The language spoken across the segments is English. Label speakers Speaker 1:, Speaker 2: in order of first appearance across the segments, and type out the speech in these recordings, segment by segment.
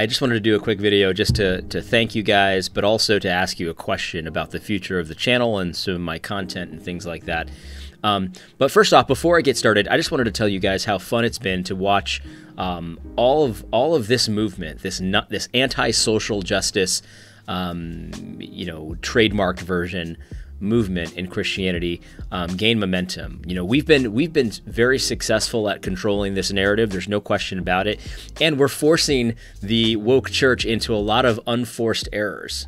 Speaker 1: I just wanted to do a quick video just to, to thank you guys, but also to ask you a question about the future of the channel and some of my content and things like that. Um, but first off, before I get started, I just wanted to tell you guys how fun it's been to watch um, all of all of this movement, this not, this anti-social justice, um, you know, trademarked version movement in Christianity um, gain momentum. You know, we've been we've been very successful at controlling this narrative. There's no question about it, and we're forcing the woke church into a lot of unforced errors.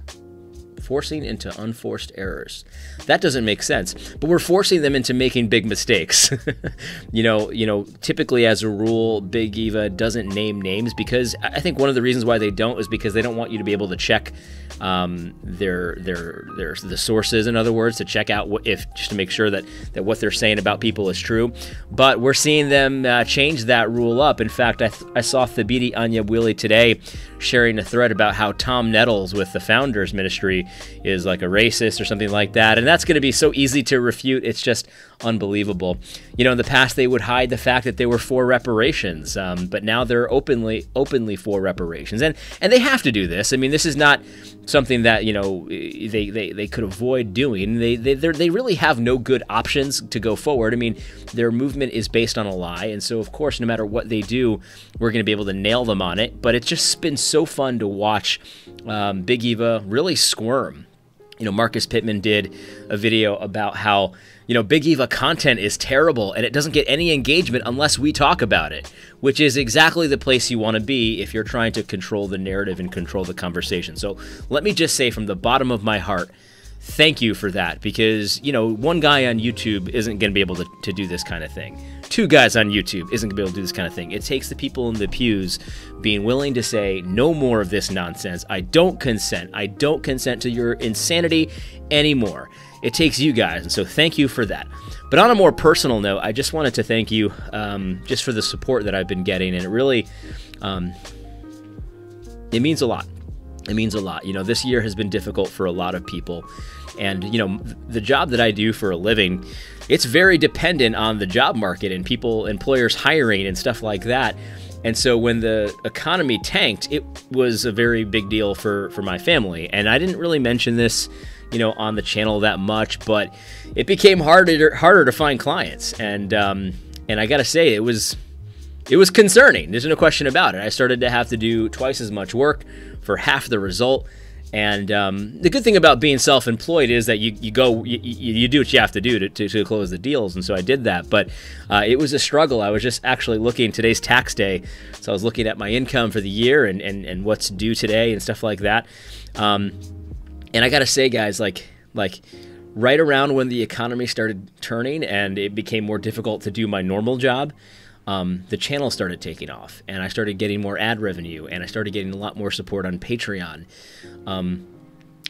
Speaker 1: Forcing into unforced errors. That doesn't make sense, but we're forcing them into making big mistakes. you know, you know, typically as a rule, Big Eva doesn't name names because I think one of the reasons why they don't is because they don't want you to be able to check um, their their their the sources. In other words, to check out what if just to make sure that that what they're saying about people is true. But we're seeing them uh, change that rule up. In fact, I, I saw Thabiti Anyabwile today sharing a thread about how Tom Nettles with the Founders Ministry is like a racist or something like that, and that's going to be so easy to refute. It's just unbelievable. You know, in the past they would hide the fact that they were for reparations, um, but now they're openly openly for reparations, and and they have to do this. I mean, this is not something that you know they they, they could avoid doing. They they they really have no good options to go forward. I mean, their movement is based on a lie, and so of course, no matter what they do, we're going to be able to nail them on it. But it's just been so fun to watch um, Big Eva really squirm. You know, Marcus Pittman did a video about how you know, Big Eva content is terrible and it doesn't get any engagement unless we talk about it, which is exactly the place you want to be if you're trying to control the narrative and control the conversation. So let me just say from the bottom of my heart, thank you for that because, you know, one guy on YouTube isn't going to be able to, to do this kind of thing. Two guys on YouTube isn't going to be able to do this kind of thing. It takes the people in the pews being willing to say, no more of this nonsense. I don't consent. I don't consent to your insanity anymore. It takes you guys, and so thank you for that. But on a more personal note, I just wanted to thank you um, just for the support that I've been getting, and it really, um, it means a lot. It means a lot. You know, this year has been difficult for a lot of people, and you know, the job that I do for a living, it's very dependent on the job market and people, employers hiring and stuff like that. And so when the economy tanked, it was a very big deal for for my family. And I didn't really mention this you know, on the channel that much, but it became harder harder to find clients, and um, and I gotta say, it was it was concerning. There's no question about it. I started to have to do twice as much work for half the result. And um, the good thing about being self-employed is that you, you go you, you do what you have to do to, to, to close the deals, and so I did that. But uh, it was a struggle. I was just actually looking today's tax day, so I was looking at my income for the year and, and, and what's due today and stuff like that. Um, and I gotta say, guys, like like right around when the economy started turning and it became more difficult to do my normal job, um, the channel started taking off, and I started getting more ad revenue, and I started getting a lot more support on Patreon. Um,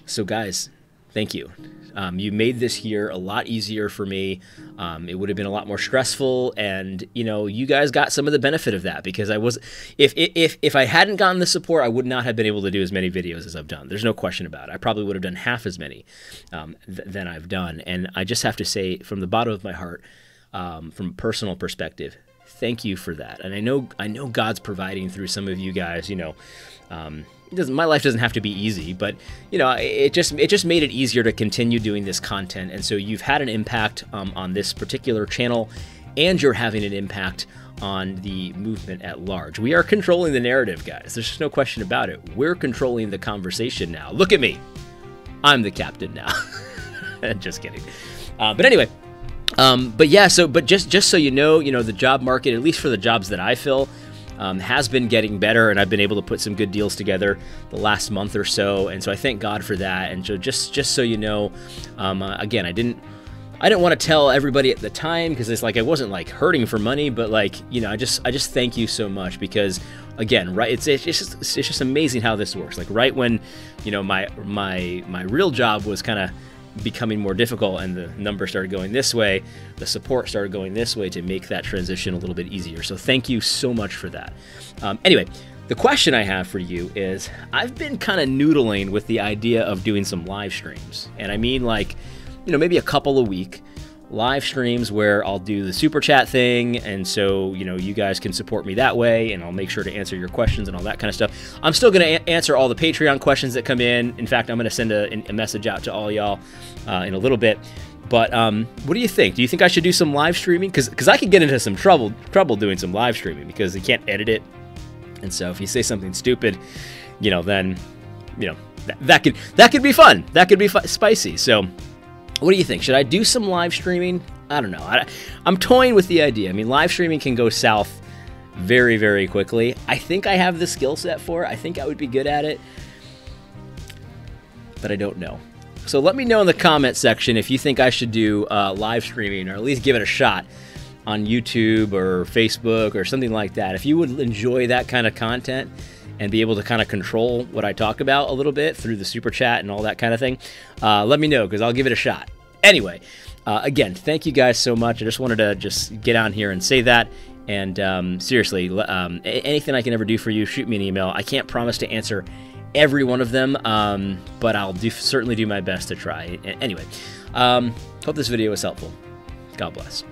Speaker 1: so, guys, thank you. Um, you made this year a lot easier for me. Um, it would have been a lot more stressful, and you know, you guys got some of the benefit of that because I was, if if if I hadn't gotten the support, I would not have been able to do as many videos as I've done. There's no question about it. I probably would have done half as many um, th- than I've done, and I just have to say, from the bottom of my heart, um, from a personal perspective, thank you for that. And I know I know God's providing through some of you guys. You know, um, my life doesn't have to be easy, but you know, it just it just made it easier to continue doing this content. And so you've had an impact um, on this particular channel, and you're having an impact on the movement at large. We are controlling the narrative, guys. There's just no question about it. We're controlling the conversation now. Look at me. I'm the captain now. just kidding. Uh, but anyway, um, but yeah. So, but just just so you know, you know, the job market, at least for the jobs that I fill, um, has been getting better, and I've been able to put some good deals together the last month or so, and so I thank God for that. And so just just so you know, um, uh, again, I didn't. I didn't want to tell everybody at the time because it's like I wasn't like hurting for money, but like you know, I just I just thank you so much because again, right? It's it's just it's just amazing how this works. Like right when you know my my my real job was kind of becoming more difficult and the numbers started going this way, the support started going this way to make that transition a little bit easier. So thank you so much for that. Um, anyway, the question I have for you is I've been kind of noodling with the idea of doing some live streams. And I mean like, you know, maybe a couple a week live streams where I'll do the super chat thing, and so you know you guys can support me that way, and I'll make sure to answer your questions and all that kind of stuff. I'm still going to answer all the Patreon questions that come in. In fact, I'm going to send a, a, message out to all y'all uh, in a little bit. But um, what do you think? Do you think I should do some live streaming? Because I could get into some trouble trouble doing some live streaming because you can't edit it, and so if you say something stupid, you know, then you know that, that could that could be fun. That could be spicy. So what do you think? Should I do some live streaming? I don't know. I, I'm toying with the idea. I mean, live streaming can go south very, very quickly. I think I have the skill set for it. I think I would be good at it, but I don't know. So let me know in the comment section if you think I should do uh, live streaming or at least give it a shot on YouTube or Facebook or something like that. If you would enjoy that kind of content and be able to kind of control what I talk about a little bit through the super chat and all that kind of thing, uh, let me know because I'll give it a shot. Anyway, uh, again, thank you guys so much. I just wanted to just get on here and say that. And um, seriously, um, anything I can ever do for you, shoot me an email. I can't promise to answer every one of them, um, but I'll do, certainly do my best to try. Anyway, um, hope this video was helpful. God bless.